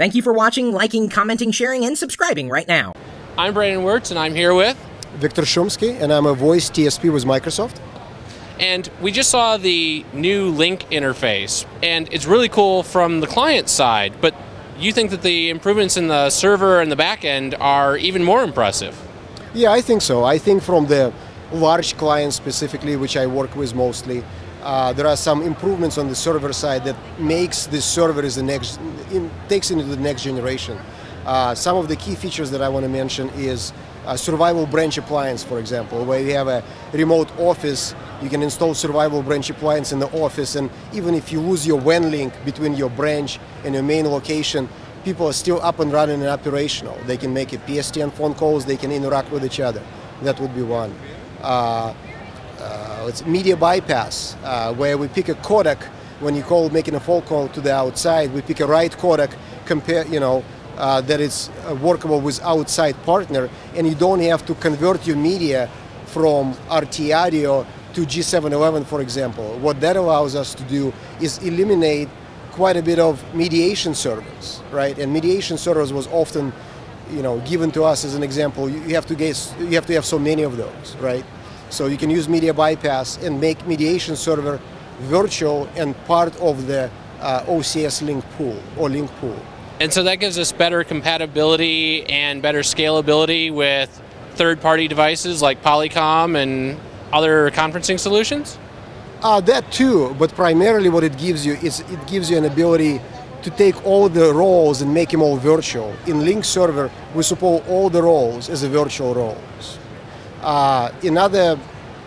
Thank you for watching, liking, commenting, sharing, and subscribing right now. I'm Brandon Wirtz, and I'm here with Victor Shumsky, and I'm a voice TSP with Microsoft. And we just saw the new Lync interface, and it's really cool from the client side, but you think that the improvements in the server and the back end are even more impressive. Yeah, I think so. I think from the large clients specifically, which I work with mostly, uh, there are some improvements on the server side that makes this server is the next, in, takes into the next generation. Uh, some of the key features that I want to mention is a survival branch appliance, for example, where you have a remote office, you can install survival branch appliance in the office, and even if you lose your WAN link between your branch and your main location, people are still up and running and operational. They can make a PSTN phone calls, they can interact with each other. That would be one. Uh, uh, it's media bypass, uh, where we pick a codec when you call making a phone call to the outside. We pick a right codec, compare, you know, uh, that is uh, workable with outside partner, and you don't have to convert your media from RT audio to G711, for example. What that allows us to do is eliminate quite a bit of mediation servers, right? And mediation servers was often, you know, given to us as an example. You have to get, you have to have so many of those, right? So you can use media bypass and make mediation server virtual and part of the uh, OCS Lync pool or Lync pool. And so that gives us better compatibility and better scalability with third-party devices like Polycom and other conferencing solutions? Uh, that too, but primarily what it gives you is it gives you an ability to take all the roles and make them all virtual. In Lync server, we support all the roles as a virtual roles. Uh, another,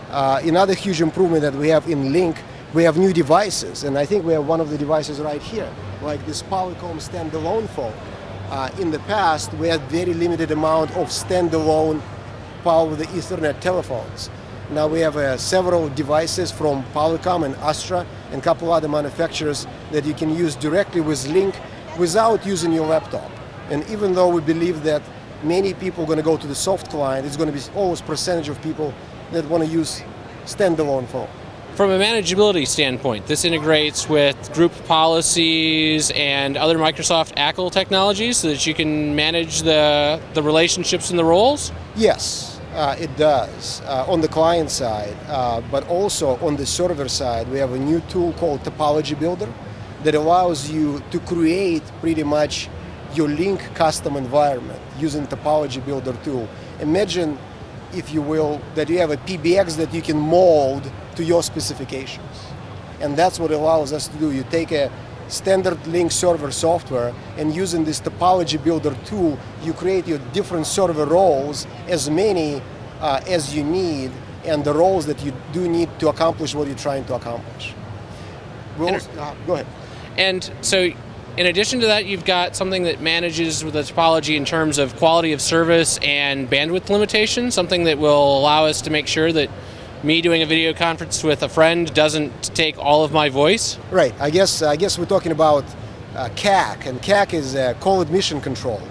uh, another huge improvement that we have in Lync, we have new devices, and I think we have one of the devices right here, like this Polycom standalone phone. Uh, in the past, we had very limited amount of standalone power the Ethernet telephones. Now we have uh, several devices from Polycom and Aastra and a couple other manufacturers that you can use directly with Lync without using your laptop. And even though we believe that many people are going to go to the soft client, it's going to be always percentage of people that want to use standalone phone. From a manageability standpoint, this integrates with group policies and other Microsoft ACL technologies so that you can manage the, the relationships and the roles? Yes, uh, it does uh, on the client side, uh, but also on the server side, we have a new tool called Topology Builder that allows you to create pretty much your Lync custom environment using Topology Builder tool. Imagine, if you will, that you have a PBX that you can mold to your specifications. And that's what allows us to do. You take a standard Lync server software and using this topology builder tool, you create your different server roles, as many uh, as you need, and the roles that you do need to accomplish what you're trying to accomplish. We'll, uh, go ahead. And so in addition to that, you've got something that manages the topology in terms of quality of service and bandwidth limitations, something that will allow us to make sure that me doing a video conference with a friend doesn't take all of my voice? Right. I guess I guess we're talking about uh, CAC, and CAC is uh, call admission control.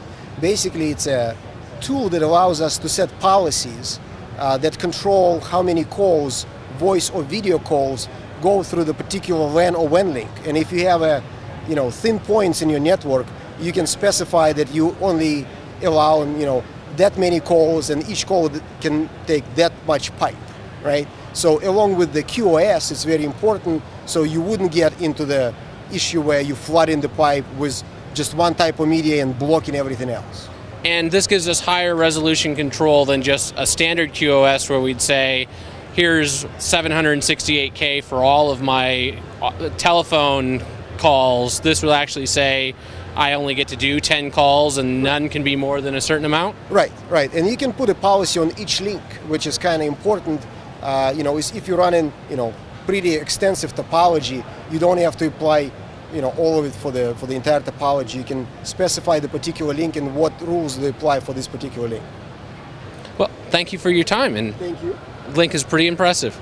Basically, it's a tool that allows us to set policies uh, that control how many calls, voice or video calls, go through the particular LAN or WAN link. And if you have a, you know, thin points in your network, you can specify that you only allow, you know, that many calls, and each call can take that much pipe right? So along with the QoS, it's very important so you wouldn't get into the issue where you flood in the pipe with just one type of media and blocking everything else. And this gives us higher resolution control than just a standard QoS where we'd say, here's 768K for all of my uh, telephone calls. This will actually say, I only get to do 10 calls and none can be more than a certain amount? Right, right. And you can put a policy on each link, which is kind of important uh, you know, if you're running, you know, pretty extensive topology, you don't have to apply, you know, all of it for the for the entire topology. You can specify the particular link and what rules they apply for this particular link. Well, thank you for your time, and thank you. Lync is pretty impressive.